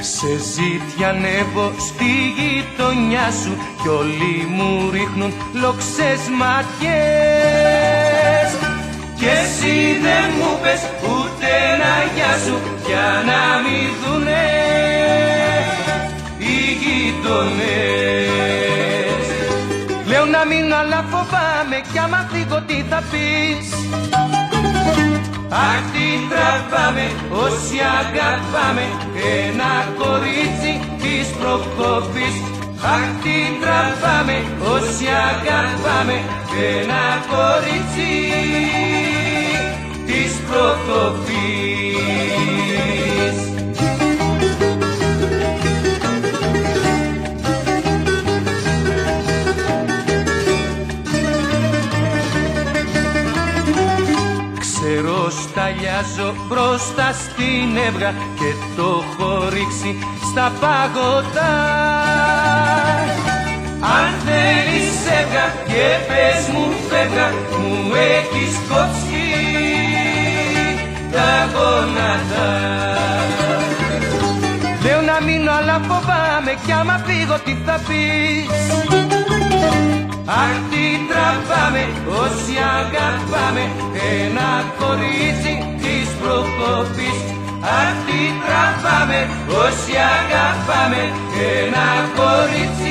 Σε ζήτια ανέβω στη γειτονιά σου κι όλοι μου ρίχνουν λοξές ματιές. Κι εσύ δεν μου πες ούτε ένα γεια σου για να μην δουνε να μην αλλά φοβάμαι κι άμα φύγω τι θα πεις. Αχ τι τραβάμε όσοι αγαπάμε ένα κορίτσι της προκοπής. Αχ τι τραβάμε όσοι αγαπάμε ένα κορίτσι της προκοπής Ξέρω σταλιάζω μπροστά στην έβγα και το έχω ρίξει στα παγωτά. Αν θέλεις έβγα και πες μου φεύγα μου έχεις κόψει τα γόνατα. Λέω να μείνω αλλά φοβάμαι κι άμα φύγω τι θα πεις. Αχ τι τραβάμε όσοι αγαπάμε ένα κορίτσι της προκοπής Αχ τι τραβάμε όσοι αγαπάμε ένα κορίτσι